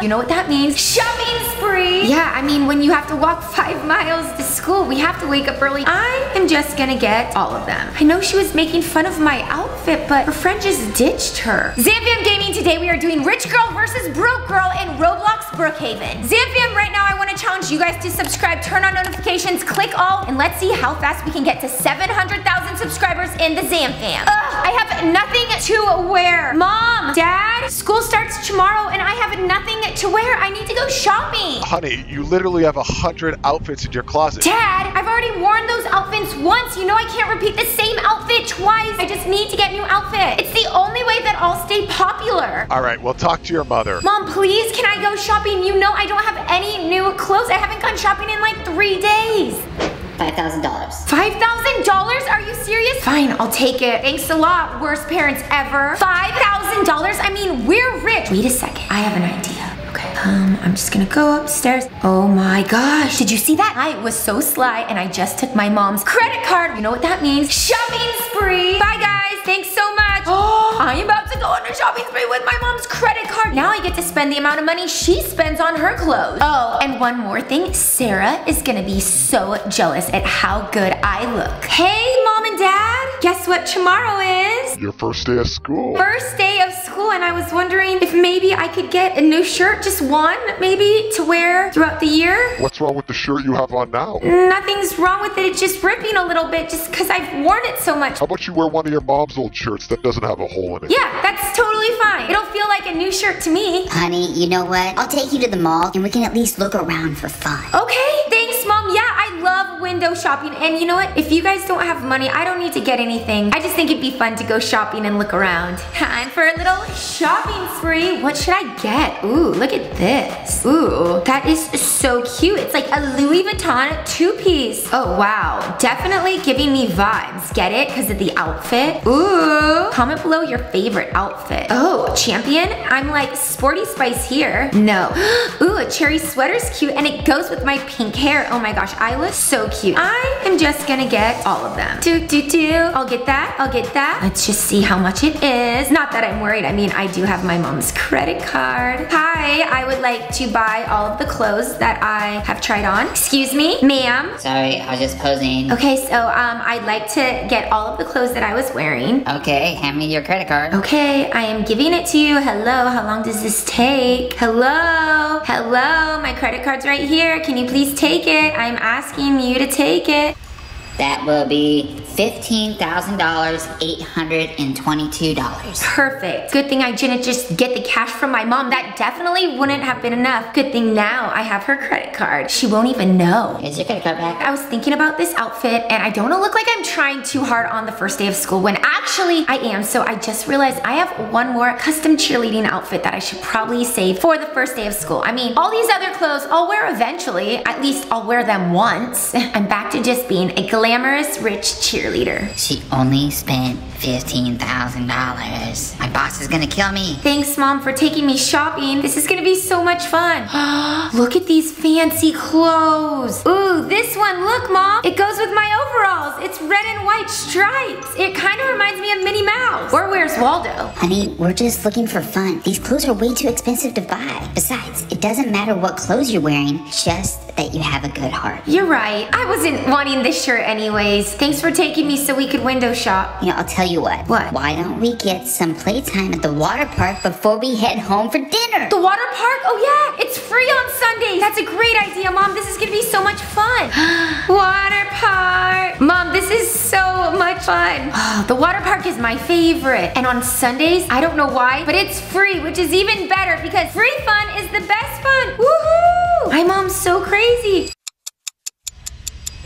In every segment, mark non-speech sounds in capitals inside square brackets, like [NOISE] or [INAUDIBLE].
You know what that means? Shopping spree. Yeah, I mean, when you have to walk [LAUGHS] five miles to school, we have to wake up early. I am just gonna get all of them. I know she was making fun of my outfit, but her friend just ditched her. Zamfam Gaming, today we are doing Rich Girl versus Broke Girl in Roblox Brookhaven. Zamfam, right now I wanna challenge you guys to subscribe, turn on notifications, click all, and let's see how fast we can get to 700,000 subscribers in the Zamfam. Ugh, I have nothing to wear. Mom, Dad, school starts tomorrow and I have nothing to wear. I need to go shopping. Honey, you literally have a hundred outfits in your closet. Dad, I've already worn those outfits once. You know I can't repeat the same outfit twice. I just need to get new outfits. It's the only way that I'll stay popular. All right, well, talk to your mother. Mom, please, can I go shopping? You know I don't have any new clothes. I haven't gone shopping in like three days. $5,000. $5,000? Are you serious? Fine, I'll take it. Thanks a lot, worst parents ever. $5,000? I mean, we're rich. Wait a second, I have an idea. Okay, um, I'm just gonna go upstairs. Oh my gosh, did you see that? I was so sly and I just took my mom's credit card. You know what that means? Shopping spree. Bye guys, thanks so much. I am about to go on a shopping spree with my mom's credit card. Now I get to spend the amount of money she spends on her clothes. Oh, and one more thing, Sarah is gonna be so jealous at how good I look. Hey, mom and dad, guess what tomorrow is? Your first day of school. First day of school and I was wondering if maybe I could get a new shirt, just one maybe, to wear throughout the year. What's wrong with the shirt you have on now? Nothing's wrong with it, it's just ripping a little bit just because I've worn it so much. How about you wear one of your mom's old shirts that doesn't have a hole in it? Yeah, that's totally fine. It'll feel like a new shirt to me. Honey, you know what? I'll take you to the mall and we can at least look around for fun. Okay, window shopping and you know what? If you guys don't have money, I don't need to get anything. I just think it'd be fun to go shopping and look around. [LAUGHS] Time for a little shopping spree. What should I get? Ooh, look at this. Ooh, that is so cute. It's like a Louis Vuitton two-piece. Oh wow, definitely giving me vibes. Get it? Because of the outfit. Ooh, comment below your favorite outfit. Oh, champion? I'm like sporty spice here. No. [GASPS] Ooh, a cherry sweater's cute and it goes with my pink hair. Oh my gosh, I look so cute. I am just gonna get all of them. Do, do, do. I'll get that, I'll get that. Let's just see how much it is. Not that I'm worried. I mean, I do have my mom's credit card. Hi, I would like to buy all of the clothes that I have tried on. Excuse me, ma'am. Sorry, I was just posing. Okay, so um, I'd like to get all of the clothes that I was wearing. Okay, hand me your credit card. Okay, I am giving it to you. Hello, how long does this take? Hello, hello, my credit card's right here. Can you please take it? I'm asking you to take it. That will be $15,000, $822. Perfect. Good thing I didn't just get the cash from my mom. That definitely wouldn't have been enough. Good thing now I have her credit card. She won't even know. Is your credit card back? I was thinking about this outfit and I don't wanna look like I'm trying too hard on the first day of school when actually I am. So I just realized I have one more custom cheerleading outfit that I should probably save for the first day of school. I mean, all these other clothes I'll wear eventually. At least I'll wear them once. [LAUGHS] I'm back to just being a glamorous rich cheerleader. She only spent $15,000. My boss is gonna kill me. Thanks, Mom, for taking me shopping. This is gonna be so much fun. [GASPS] look at these fancy clothes. Ooh, this one, look, Mom. It goes with my overalls. It's red and white stripes. It kind of reminds me of Minnie Mouse. Or where's Waldo? Honey, we're just looking for fun. These clothes are way too expensive to buy. Besides, it doesn't matter what clothes you're wearing, just that you have a good heart. You're right. I wasn't wanting this shirt anyways. Thanks for taking me so we could window shop. You know, I'll tell you what. What? Why don't we get some playtime at the water park before we head home for dinner? The water park? Oh yeah, it's free on Sundays. That's a great idea, Mom. This is gonna be so much fun. [GASPS] water park. Mom, this is so much fun. [GASPS] Oh, the water park is my favorite. And on Sundays, I don't know why, but it's free, which is even better because free fun is the best fun. Woohoo! My mom's so crazy.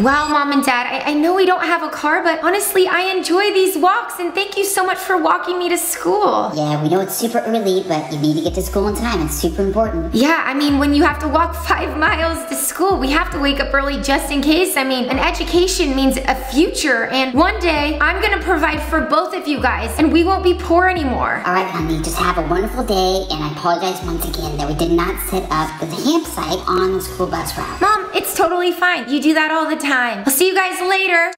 Wow, Mom and Dad, I, I, know we don't have a car, but honestly, I enjoy these walks and thank you so much for walking me to school. Yeah, we know it's super early, but you need to get to school on time. It's super important. Yeah, I mean, when you have to walk [LAUGHS] five miles to school, we have to wake up early just in case. I mean, an education means a future, and one day, I'm gonna provide for both of you guys, and we won't be poor anymore. All right, honey, just have a wonderful day, and I apologize once again that we did not set up the campsite on the school bus route. Mom, it's totally fine. You do that all the time. I'll see you guys later.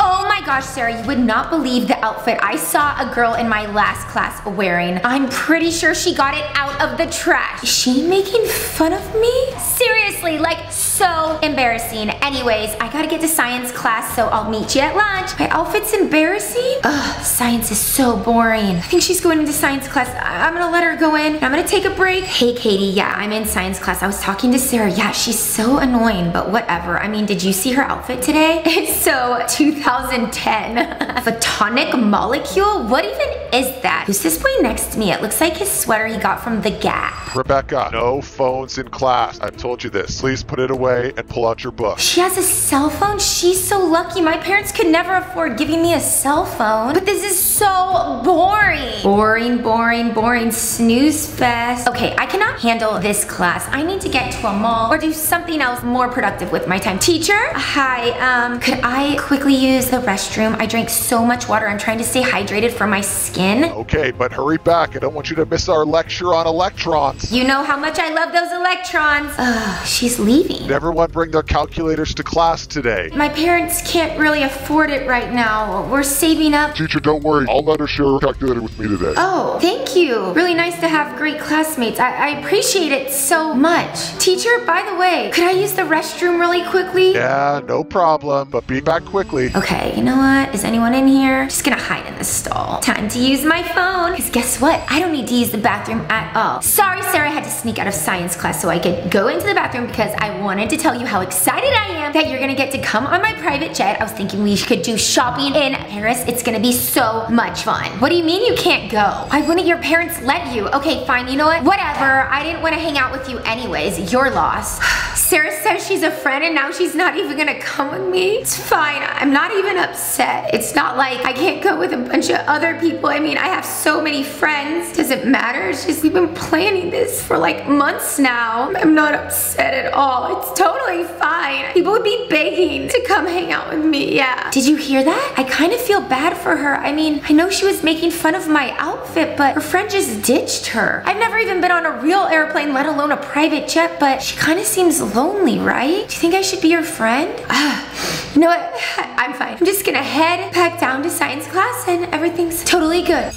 Oh my gosh, Sarah, you would not believe the outfit I saw a girl in my last class wearing. I'm pretty sure she got it out of the trash. Is she making fun of me? Seriously, like so embarrassing. Anyways, I gotta get to science class, so I'll meet you at lunch. My outfit's embarrassing? Ugh, science is so boring. I think she's going into science class. I am gonna let her go in. I'm gonna take a break. Hey, Katie, yeah, I'm in science class. I was talking to Sarah. Yeah, she's so annoying, but whatever. I mean, did you see her outfit today? [LAUGHS] It's so 2010. [LAUGHS] Photonic molecule? What even is that? Who's this boy next to me? It looks like his sweater he got from the Gap. Rebecca, no phones in class. I've told you this. Please put it away and pull out your book. She has a cell phone? She's so lucky. My parents could never afford giving me a cell phone. But this is so boring. Boring, boring, boring. Snooze fest. Okay, I cannot handle this class. I need to get to a mall or do something else more productive with my time. Teacher? Hi, um, could I quickly use the restroom? I drank so much water. I'm trying to stay hydrated for my skin. Okay, but hurry back. I don't want you to miss our lecture on electrons. You know how much I love those electrons. Ugh, she's leaving. Did everyone bring their calculators to class today? My parents can't really afford it right now. We're saving up. Teacher, don't worry. I'll let her share her calculator with me today. Oh, thank you. Really nice to have great classmates. I, I appreciate it so much. Teacher, by the way, could I use the restroom really quickly? Yeah, no problem, but be back quickly. Okay, you know what? Is anyone in here? Just gonna hide in the stall. Time to use my phone. Cause guess what? I don't need to use the bathroom at all. Sorry, Sarah, I had to sneak out of science class so I could go into the bathroom because I wanted to tell you how excited I am that you're gonna get to come on my private jet. I was thinking we could do shopping in Paris. It's gonna be so much fun. What do you mean you can't go? Why wouldn't your parents let you? Okay, fine, you know what? Whatever. I didn't wanna hang out with you anyways. Your loss. [SIGHS] [SIGHS] Sarah says she's a friend and now she's not even gonna come with me. It's fine. I'm not even upset. It's not like I can't go with a bunch of other people. I mean, I have so many friends. Does it matter? It's just we've been planning this for like months now. I'm not upset at all. It's totally fine. People would be begging to come hang out with me. Yeah. Did you hear that? I kind of feel bad for her. I mean, I know she was making fun of my outfit, but her friend just ditched her. I've never even been on a real airplane, let alone a private jet, but she kind of seems lonely, right? Do you think I should be your friend? Ah, [SIGHS] you know what? [LAUGHS] I'm fine. I'm just gonna head back down to science class and everything's totally good.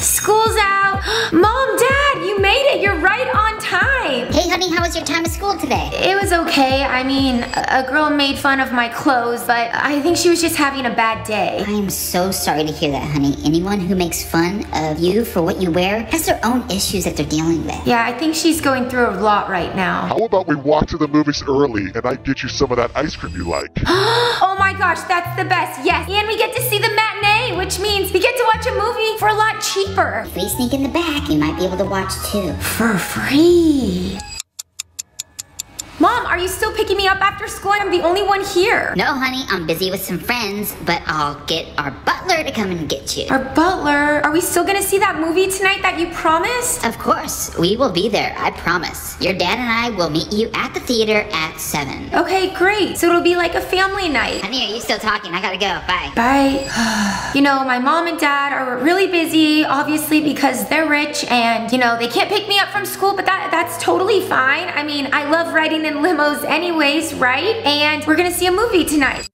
School's out. [GASPS] Mom, Dad, you made it. You're right on time. Hey, honey, how was your time at school today? It was okay. I mean, a a girl made fun of my clothes, but I think she was just having a bad day. I am so sorry to hear that, honey. Anyone who makes fun of you for what you wear has their own issues that they're dealing with. Yeah, I think she's going through a lot right now. How about we walk to the movies early and I get you some of that ice cream you like? [GASPS] oh my gosh, that's the best. Yes, and we get to see the matinee, which means we get to watch a movie for a lot cheaper. If we sneak in the back, you might be able to watch too. For free. Mom, are you still picking me up after school? I'm the only one here. No, honey, I'm busy with some friends, but I'll get our butler to come and get you. Our butler, are we still gonna see that movie tonight that you promised? Of course, we will be there, I promise. Your dad and I will meet you at the theater at 7. Okay, great. So it'll be like a family night. Honey, are you still talking? I gotta go. Bye. Bye. [SIGHS] you know, my mom and dad are really busy, obviously, because they're rich and, you know, they can't pick me up from school, but that that's totally fine. I mean, I love riding in limos anyways, right? And we're gonna see a movie tonight.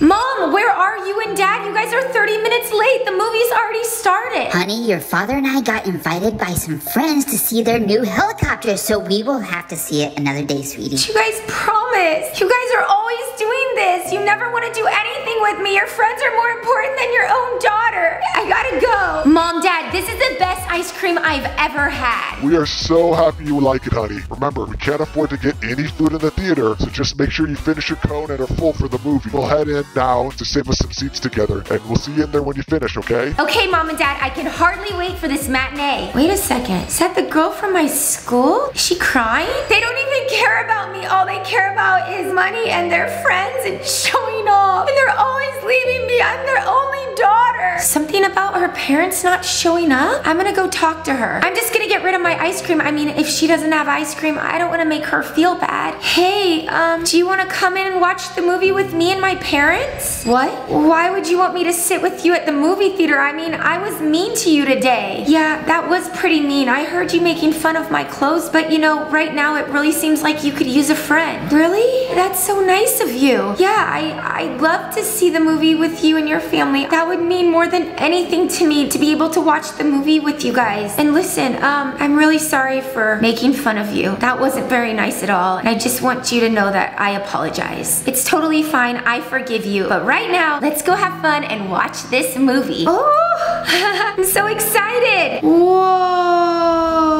Mom, where are you and Dad? You guys are 30 minutes late. The movie's already started. Honey, your father and I got invited by some friends to see their new helicopter, so we will have to see it another day, sweetie. You guys promise. You guys are always doing this. You never want to do anything with me. Your friends are more important than your own daughter. I gotta go. Mom, Dad, this is the best ice cream I've ever had. We are so happy you like it, honey. Remember, we can't afford to get any food in the theater, so just make sure you finish your cone and are full for the movie. We'll head in now to save us some seats together, and we'll see you in there when you finish, okay? Okay, Mom and Dad, I can hardly wait for this matinee. Wait a second. Is that the girl from my school? Is she crying? They don't even care about me. All they care about is money and their friends and showing off. And they're always leaving me. I'm their only daughter. Something about her parents not showing up? I'm gonna go talk to her. I'm just gonna get rid of my ice cream. I mean, if she doesn't have ice cream, I don't wanna make her feel bad. Hey, um, do you wanna come in and watch the movie with me and my parents? What? Why would you want me to sit with you at the movie theater? I mean, I was mean to you today. Yeah, that was pretty mean. I heard you making fun of my clothes, but you know, right now it really seems like you could use a friend. Really? That's so nice of you. Yeah, I, I'd love to see the movie with you and your family. That would mean more than anything to me to be able to watch the movie with you guys. And listen, um, I'm really sorry for making fun of you. That wasn't very nice at all. And I just want you to know that I apologize. It's totally fine. I forgive you. But right now, let's go have fun and watch this movie. Oh, [LAUGHS] I'm so excited. Whoa.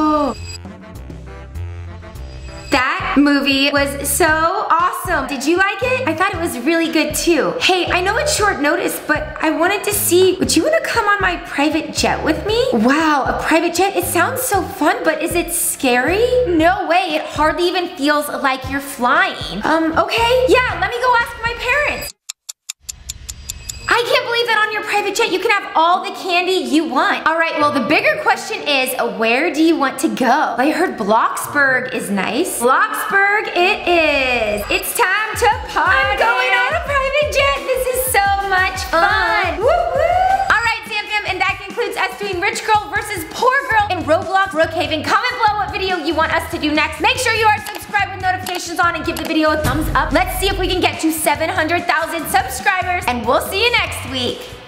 Movie was so awesome. Did you like it? I thought it was really good too. Hey, I know it's short notice, but I wanted to see, would you wanna come on my private jet with me? Wow, a private jet? It sounds so fun, but is it scary? No way, it hardly even feels like you're flying. Um, okay, yeah, let me go ask my parents. I that on your private jet you can have all the candy you want. All right, well the bigger question is, where do you want to go? I heard Bloxburg is nice. Bloxburg it is. It's time to party. I'm going on a private jet. This is so much uh-huh. fun. Woo woo. All right, Zamfam, and that concludes us doing Rich Girl versus Poor Girl in Roblox Brookhaven. Comment below what video you want us to do next. Make sure you are subscribed notifications on and give the video a thumbs up. Let's see if we can get to 700,000 subscribers, and we'll see you next week.